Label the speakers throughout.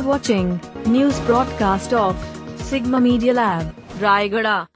Speaker 1: watching news broadcast of Sigma Media Lab, Rayagada.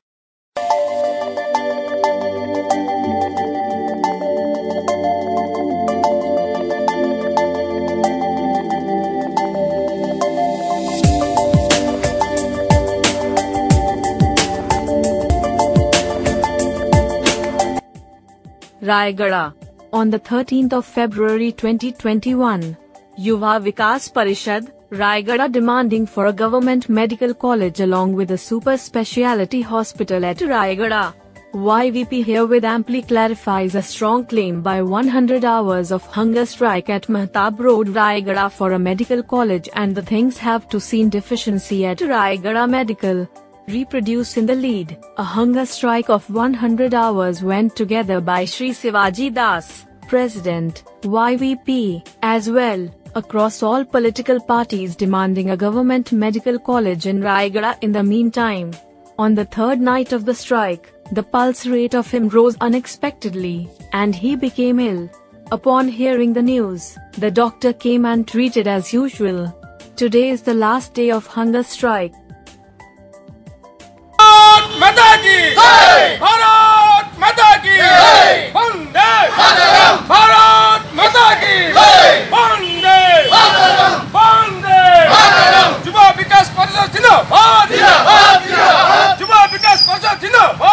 Speaker 1: Rayagada. On the 13th of February 2021, Yuva Vikas Parishad, Rayagada demanding for a government medical college along with a super speciality hospital at Rayagada. YVP here with amply clarifies a strong claim by 100 hours of hunger strike at Mahtab Road Rayagada for a medical college and the things have to seen deficiency at Rayagada Medical reproduce in the lead. A hunger strike of 100 hours went together by Sri Sivaji Das, President, YVP, as well, across all political parties demanding a government medical college in Rayagada in the meantime. On the third night of the strike, the pulse rate of him rose unexpectedly, and he became ill. Upon hearing the news, the doctor came and treated as usual. Today is the last day of hunger strike.
Speaker 2: Mataji! Hey!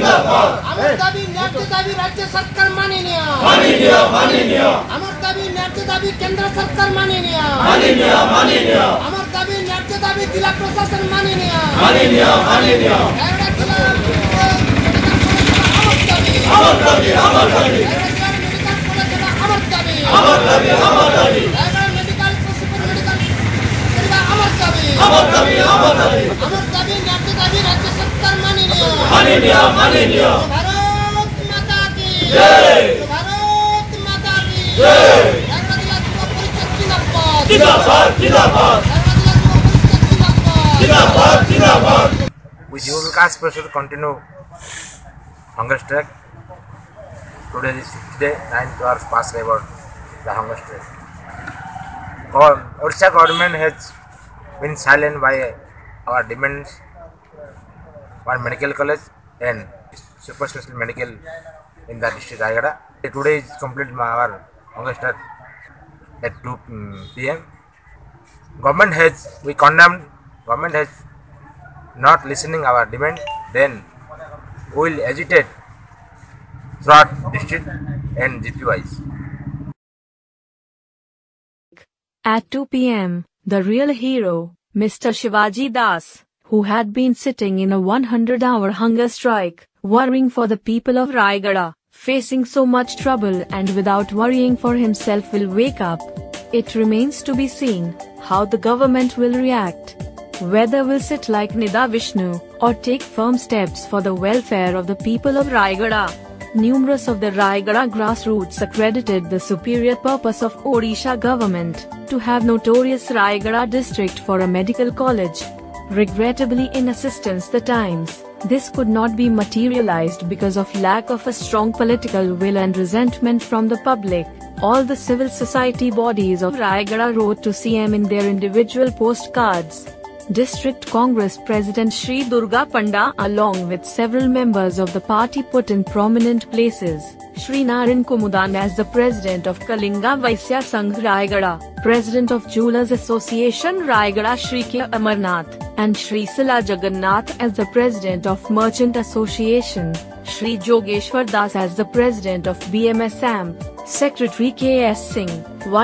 Speaker 2: আমার দাবি ন্যায্য দাবি
Speaker 3: রাজ্য সরকার মানে নিও মানে নিও মানে নিও আমার দাবি ন্যায্য দাবি কেন্দ্র সরকার মানে নিও মানে নিও মানে নিও আমার দাবি ন্যায্য দাবি জেলা প্রশাসন মানে নিও अमर इंडिया भारत माता की जय भारत माता की जय जिंदाबाद जिंदाबाद जिंदाबाद जिंदाबाद
Speaker 4: With your Vikas Pressure continue hunger strike. Today is today 9 hours past about the hunger strike. God, Odisha government has been silent by our demands for medical college and super special medical in the district Rayagada. Today is complete our strike at 2 mm, p.m. Government has, we condemned, government has not listening our demand, then we will agitate throughout district and GP wise.
Speaker 1: At 2 pm, the real hero, Mr. Shivaji Das, who had been sitting in a 100 hour hunger strike, worrying for the people of Rayagada, facing so much trouble and without worrying for himself will wake up. It remains to be seen how the government will react. Whether will sit like Nida Vishnu or take firm steps for the welfare of the people of Rayagada. Numerous of the Rayagada grassroots accredited the superior purpose of Odisha government to have notorious Rayagada district for a medical college. Regrettably in assistance the times, this could not be materialized because of lack of a strong political will and resentment from the public. All the civil society bodies of Rayagada wrote to CM in their individual postcards. District Congress President Sri Durga Panda along with several members of the party put in prominent places. Sri Narin Kumudan as the President of Kalinga Vaisya Sangh Rayagada, President of Jewelers Association Rayagada Shri K. Amarnath, and Sri Sila Jagannath as the President of Merchant Association, Sri Jogeshwar Das as the President of BMS AMP. Secretary K.S. Singh,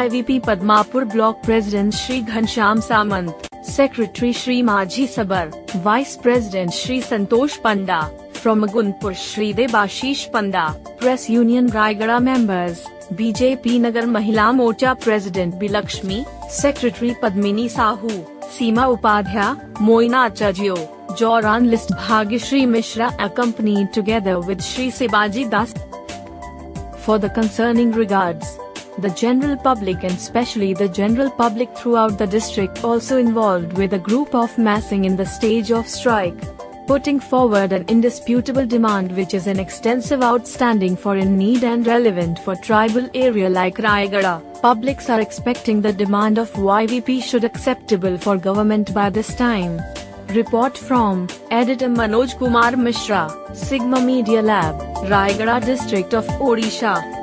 Speaker 1: YVP Padmapur Block President Shri Ghanshyam Samant, Secretary Shri Majhi Sabar, Vice President Shri Santosh Panda, from Agunpur Shri Debashish Panda, Press Union Raigada members, BJP Nagar Mahila Morcha President Bilakshmi, Secretary Padmini Sahu, Seema Upadhya, Moina Chajio, Joran List Bhagyashri Mishra accompanied together with Shri Sibaji Das for the concerning regards. The general public and especially the general public throughout the district also involved with a group of massing in the stage of strike, putting forward an indisputable demand which is an extensive outstanding for in need and relevant for tribal area like Rayagada. Publics are expecting the demand of YVP should acceptable for government by this time. Report from Editor Manoj Kumar Mishra, Sigma Media Lab, Rayagada district of Odisha.